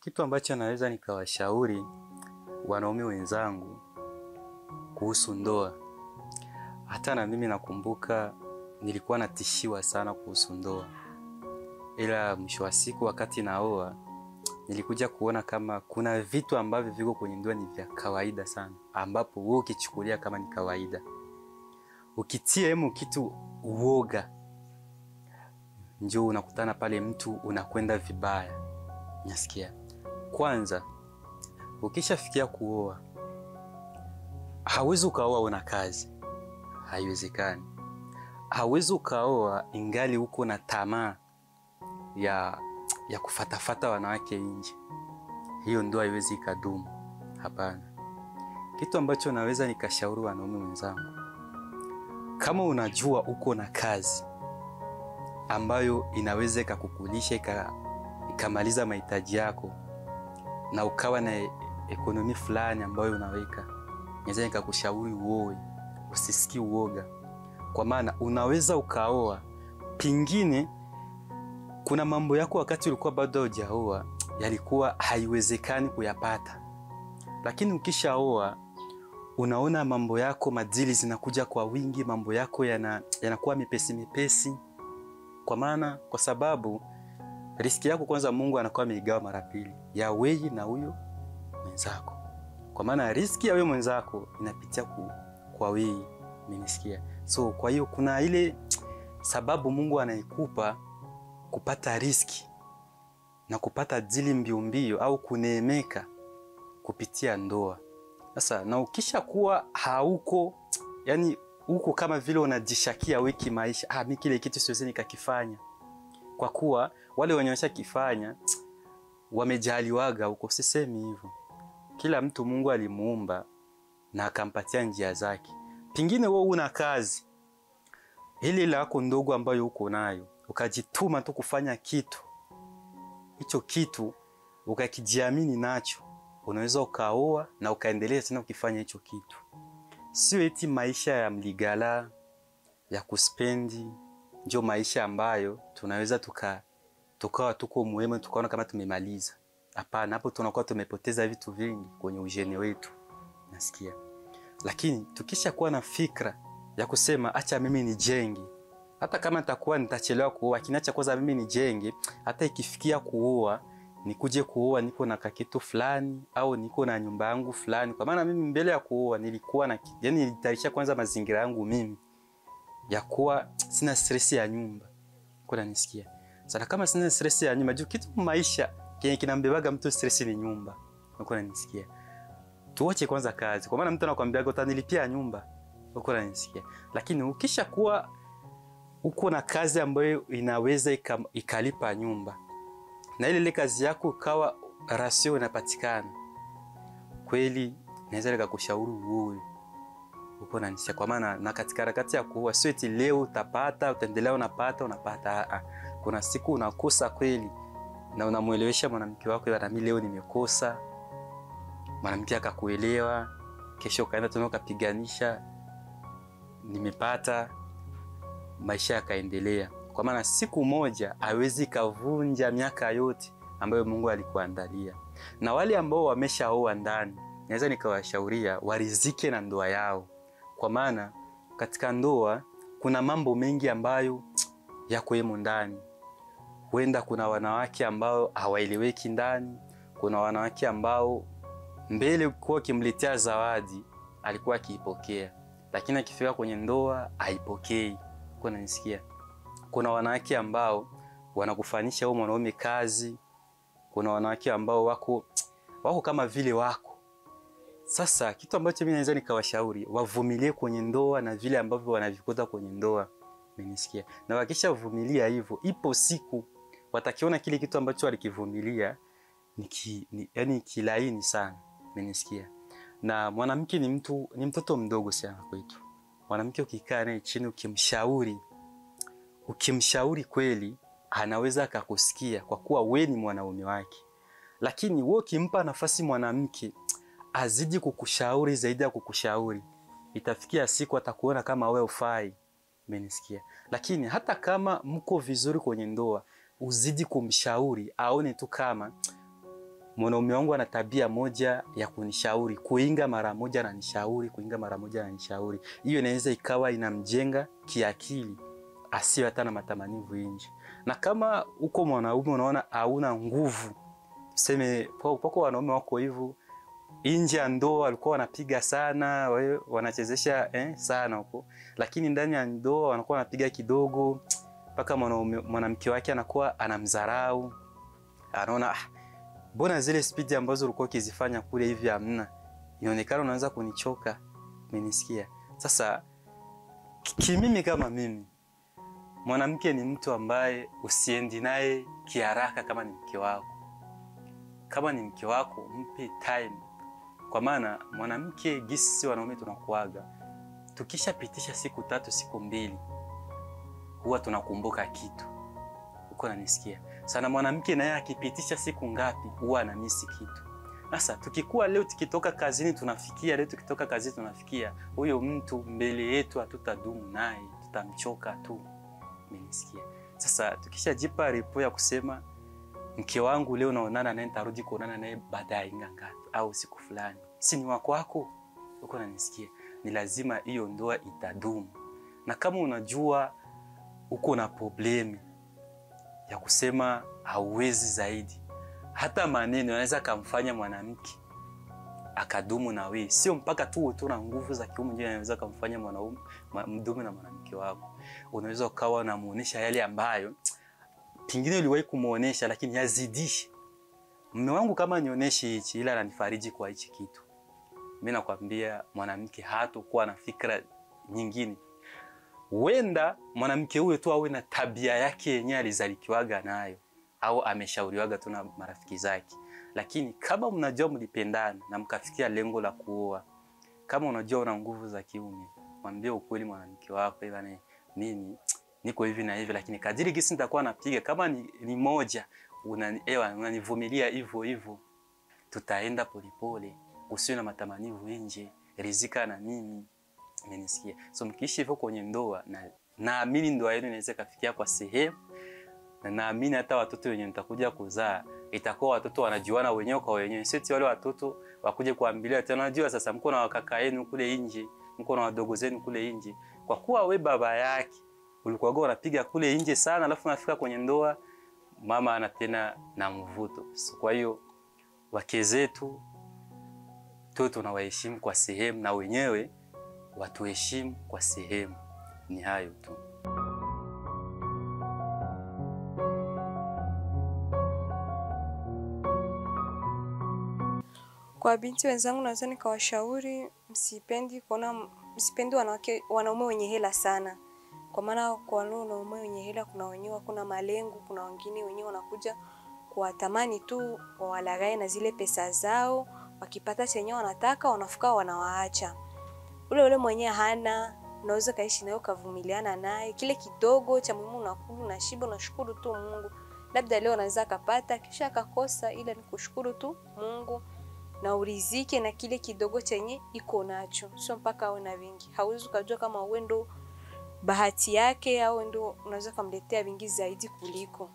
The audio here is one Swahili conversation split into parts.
Kitu ambacho naweza nikawashauri wanaume wenzangu kuhusu ndoa, hata na mimi nakumbuka nilikuwa natishiwa sana kuhusu ndoa, ila mwisho wa siku, wakati naoa, nilikuja kuona kama kuna vitu ambavyo viko kwenye ndoa ni vya kawaida sana, ambapo wewe ukichukulia kama ni kawaida, ukitia hemu kitu uoga, njoo unakutana pale, mtu unakwenda vibaya. Nasikia kwanza, ukishafikia kuoa hawezi ukaoa una kazi, haiwezekani. Hawezi ukaoa ingali uko na tamaa ya, ya kufatafata wanawake nje, hiyo ndoa haiwezi ikadumu. Hapana. Kitu ambacho naweza nikashauri wanaume wenzangu, kama unajua uko na kazi ambayo inaweza ikakukulisha ikamaliza mahitaji yako na ukawa na ekonomi fulani ambayo unaweka, naweza nikakushauri uoe, usisikie uoga, kwa maana unaweza ukaoa, pengine kuna mambo yako wakati ulikuwa bado hujaoa yalikuwa haiwezekani kuyapata, lakini ukishaoa unaona mambo yako, madili zinakuja kwa wingi, mambo yako yanakuwa yana mepesi mepesi, kwa maana kwa sababu riski yako kwanza, Mungu anakuwa ameigawa mara pili, ya wewe na huyo mwenzako, kwa maana riski ya wewe mwenzako inapitia ku, kwa wewe. Umenisikia? So kwa hiyo kuna ile sababu Mungu anaikupa kupata riski na kupata dili mbio mbio au kuneemeka kupitia ndoa. Sasa na ukisha kuwa hauko yani, uko kama vile unajishakia wiki maisha, ah, mimi kile kitu siwezi nikakifanya kwa kuwa wale wenye washakifanya wamejaliwaga huko. Sisemi hivyo, kila mtu Mungu alimuumba na akampatia njia zake. Pingine wewe una kazi hili lako ndogo ambayo uko nayo, ukajituma tu kufanya kitu hicho, kitu ukakijiamini nacho, unaweza ukaoa na ukaendelea tena ukifanya hicho kitu. Sio eti maisha ya mligala ya kuspendi ndio maisha ambayo tunaweza tuka tukawa tuko muhimu tukaona kama tumemaliza. Hapana, hapo tunakuwa tumepoteza vitu vingi kwenye ujene wetu, nasikia. Lakini tukisha kuwa na fikra ya kusema acha mimi nijenge, hata kama nitakuwa nitachelewa kuoa, lakini acha kwanza mimi nijenge, hata ikifikia kuoa nikuje kuoa niko na kakitu fulani au niko na nyumba yangu fulani, kwa maana mimi mbele ya kuoa nilikuwa na yani, nilitayarisha kwanza mazingira yangu mimi ya kuwa sina stress ya nyumba. Kuna nisikia sana kama sina stress ya nyumba, juu kitu maisha kenye kinambebaga mtu stress ni nyumba. Kuna nisikia tuache kwanza kazi, kwa maana mtu anakuambia utanilipia nyumba. Kuna nisikia lakini ukisha kuwa uko na kazi ambayo inaweza ikalipa nyumba na ile ile kazi yako ukawa rasio inapatikana kweli, naweza nikakushauri uoe na kwa maana na katika harakati ya kuua sio eti leo utapata utaendelea unapata unapata. A, kuna siku unakosa kweli, na unamuelewesha mwanamke wako, na mimi leo nimekosa. Mwanamke akakuelewa, kesho ukaenda tena ukapiganisha, nimepata, maisha yakaendelea, kwa maana siku moja hawezi kavunja miaka yote ambayo Mungu alikuandalia. Na wale ambao wameshaoa ndani, naweza nikawashauria warizike na ndoa yao kwa maana katika ndoa kuna mambo mengi ambayo yako yemo ndani. Huenda kuna wanawake ambao hawaeleweki ndani, kuna wanawake ambao mbele kwa kimletea zawadi alikuwa akiipokea, lakini akifika kwenye ndoa haipokei. Kuna nisikia, kuna wanawake ambao wanakufanisha wewe mwanaume kazi, kuna wanawake ambao wako wako kama vile wako sasa kitu ambacho mimi naweza nikawashauri wavumilie kwenye ndoa na vile ambavyo wanavikuta kwenye ndoa, umenisikia? Na wakishavumilia hivyo, ipo siku watakiona kile kitu ambacho walikivumilia ni, ki, ni yani kilaini sana, umenisikia? Na mwanamke ni mtu ni mtoto mdogo sana kwetu. Mwanamke ukikaa naye chini, ukimshauri ukimshauri kweli, anaweza akakusikia kwa kuwa we ni mwanaume wake, lakini wewe ukimpa nafasi mwanamke azidi kukushauri zaidi ya kukushauri, itafikia siku atakuona kama wewe ufai. Umenisikia? Lakini hata kama mko vizuri kwenye ndoa, uzidi kumshauri aone tu kama mwanaume wangu ana tabia moja ya kunishauri, kuinga mara moja ananishauri, kuinga mara moja ananishauri. Hiyo inaweza ikawa inamjenga kiakili, asiwe hata na matamanivu nje. Na kama uko mwanaume unaona hauna nguvu, tuseme pako wanaume wako hivyo nje ya ndoa walikuwa wanapiga sana, wanachezesha eh, sana huko, lakini ndani ya ndoa wanakuwa wanapiga kidogo, mpaka mwanamke wake anakuwa anamdharau, anaona ah, mbona zile spidi ambazo ulikuwa ukizifanya kule hivi hamna, inaonekana unaanza kunichoka. Umenisikia? Sasa kimimi kama mimi, mwanamke ni mtu ambaye usiendi naye kiharaka. Kama ni mke wako, kama ni mke wako, mpe time kwa maana mwanamke gisi si wanaume tunakuaga, tukishapitisha siku tatu siku mbili huwa tunakumbuka kitu. Uko nanisikia sana? Mwanamke naye akipitisha siku ngapi huwa anamisi kitu. Sasa tukikuwa leo tukitoka kazini tunafikia leo, tukitoka kazini tunafikia huyo mtu mbele yetu, hatutadumu naye, tutamchoka tu. Umenisikia? Sasa tukishajipa ripo ya kusema mke wangu leo naonana naye, nitarudi kuonana naye baadaye ngapi au siku fulani, si ni wako wako, uko nanisikia? Ni lazima hiyo ndoa itadumu, na kama unajua uko na problemi ya kusema hauwezi zaidi, hata maneno yanaweza kamfanya mwanamke akadumu na wewe, sio mpaka tu uto na nguvu za kiume ndio anaweza kumfanya mwanaume mdumu na mwanamke wako. Unaweza ukawa unamuonesha yale ambayo pengine uliwahi kumuonesha, lakini yazidishe. Mume wangu kama nionyeshe hichi, ila ananifariji kwa hichi kitu, mimi nakwambia mwanamke hatokuwa na fikra nyingine. Huenda mwanamke huyo tu awe na tabia yake yenyewe alizalikiwaga nayo au ameshauriwaga tu na marafiki zake, lakini kama mnajua mlipendana na mkafikia lengo la kuoa, kama unajua una nguvu za kiume, mwambie ukweli mwanamke wako, bwana, mimi niko hivi na hivi, lakini kadiri gisi nitakuwa napiga kama ni, ni moja unanivumilia hivyo hivyo, tutaenda polepole, usiwe na matamanivu nje, rizika na mimi. Umenisikia? So mkiishi hivyo kwenye ndoa, na naamini ndoa yenu inaweza kafikia kwa sehemu, na naamini hata watoto wenye mtakuja kuzaa itakuwa watoto wanajuana wenyewe kwa wenyewe, sio wale watoto wakuje kuambilia tena, unajua sasa mko na wakaka yenu kule nje, mko na wadogo zenu kule nje, kwa kuwa we baba yake ulikuwa unapiga kule nje sana, alafu nafika kwenye ndoa mama ana tena na mvuto. So, kwa hiyo wake zetu tu tunawaheshimu kwa sehemu na wenyewe watuheshimu kwa sehemu. Ni hayo tu. Kwa binti wenzangu, naweza nikawashauri msipendi kuona, msipendi wanawake wanaume wenye hela sana, kwa maana kwa wale wanaume wenye hela kuna wenyewe kuna malengo, kuna wengine wenyewe wanakuja kuwatamani tu wawalagae na zile pesa zao, wakipata chenye wanataka wanafuka wanawaacha. Ule ule mwenye hana unaweza kaishi nayo kavumiliana naye, kile kidogo cha muhimu unakula, unashiba, unashukuru tu Mungu. Labda leo anaweza akapata kisha akakosa, ila ni kushukuru tu Mungu na urizike na kile kidogo chenye iko nacho, sio mpaka awe na vingi. Hauwezi ukajua kama wewe ndo bahati yake au ndo unaweza kumletea vingi zaidi kuliko.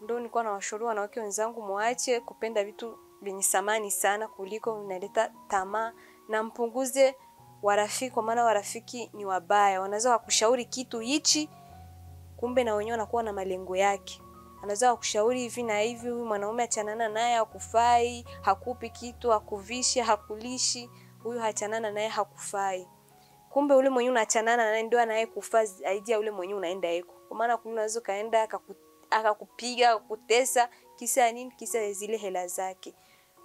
Ndo nilikuwa na washauri wanawake wenzangu, muache kupenda vitu vyenye samani sana kuliko vinaleta tamaa, na mpunguze warafiki, kwa maana warafiki ni wabaya. Wanaweza kukushauri kitu hichi, kumbe na wenyewe wanakuwa na malengo yake anaweza kukushauri hivi na hivi, huyu mwanaume achanana naye, hakufai, hakupi kitu, hakuvishi, hakulishi, huyu hachanana naye, hakufai. Kumbe ule mwenye unachanana naye ndio anaye kufaa zaidi ya ule mwenye unaenda yeko. Kwa maana kuna unaweza kaenda akakupiga akakutesa, kisa nini? Kisa zile hela zake.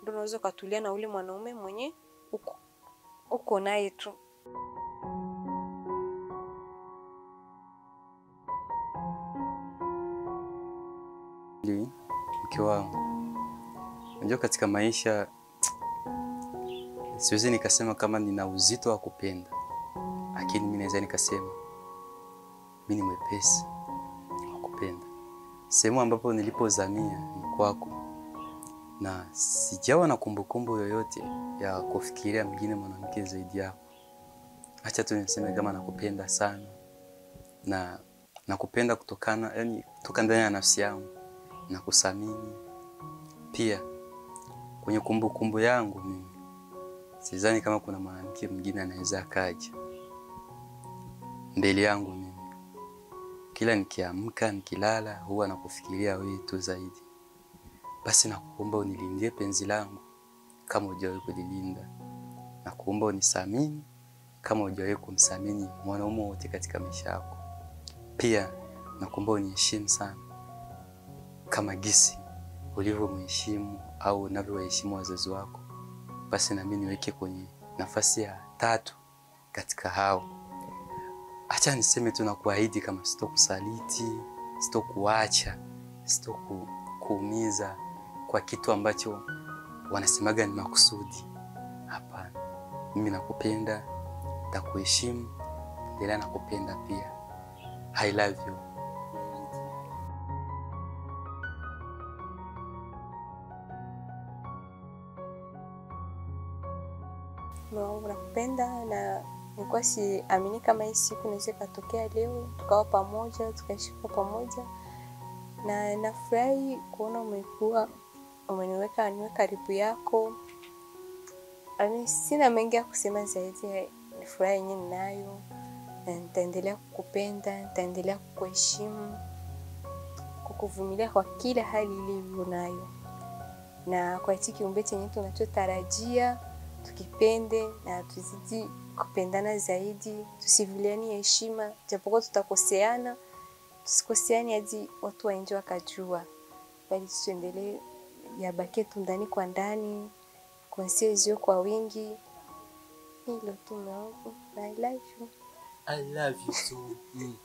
Ndio unaweza ukatulia na ule mwanaume mwenye uko uko naye tu. Mke wangu, unajua katika maisha siwezi nikasema kama nina uzito wa kupenda, lakini mimi naweza nikasema mimi ni mwepesi wa kupenda. Sehemu ambapo nilipozamia ni kwako, na sijawa na kumbukumbu yoyote ya kufikiria mwingine mwanamke zaidi yako. Acha tu niseme kama nakupenda sana, na nakupenda kutokana, yani kutoka ndani ya nafsi yangu. Na kusamini pia kwenye kumbukumbu kumbu yangu mimi sidhani kama kuna mwanamke mwingine anaweza akaja mbele yangu mimi. Kila nikiamka nikilala, huwa nakufikiria wewe tu zaidi. Basi nakuomba unilindie penzi langu kama hujawahi kulilinda, nakuomba unisamini kama hujawahi kumsamini mwanaume wote katika maisha yako. Pia nakuomba uniheshimu sana kama gisi ulivyomheshimu au unavyowaheshimu wazazi wako, basi nami niweke kwenye nafasi ya tatu katika hao. Acha niseme tu na kuahidi kama sitokusaliti, sitokuacha, sitokuumiza kwa kitu ambacho wanasemaga ni makusudi. Hapana, mimi nakupenda, nitakuheshimu, endelea nakupenda pia. I love you. Nakupenda na nilikuwa siamini kama hii siku inaweza ikatokea leo tukawa pamoja tukaishi kwa pamoja, na nafurahi kuona umekuwa umeniweka niwe karibu yako. Ani, sina mengi ya kusema zaidi ni furaha yenyewe ninayo, na nitaendelea kukupenda, nitaendelea kukuheshimu, kukuvumilia kwa kila hali ilivyo nayo, na kwa hichi kiumbe chenye tunachotarajia tukipende na tuzidi kupendana zaidi, tusivuliani heshima, japokuwa tutakoseana, tusikoseani hadi watu waenje wakajua, bali tuendelee yabakie tu ndani kwa ndani, konsiezio kwa wingi. Hilo tu mwanangu, I love you. I love you too. Mm.